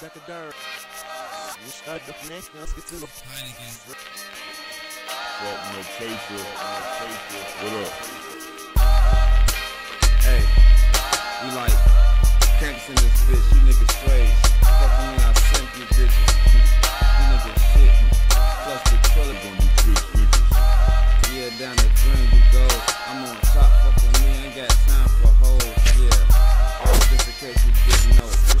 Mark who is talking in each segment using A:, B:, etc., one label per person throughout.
A: Dirt. You start the next, let's get to the
B: Heineken.
C: Fuck no paper. What up?
B: Hey, we like camps in this bitch. You niggas strays. Fucking me, I sent you bitches. You niggas shit. Plus the toilet.
C: Gonna be bitch niggas.
B: Yeah, down the drain we go. I'm on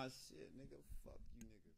B: my shit, nigga. Fuck you, nigga.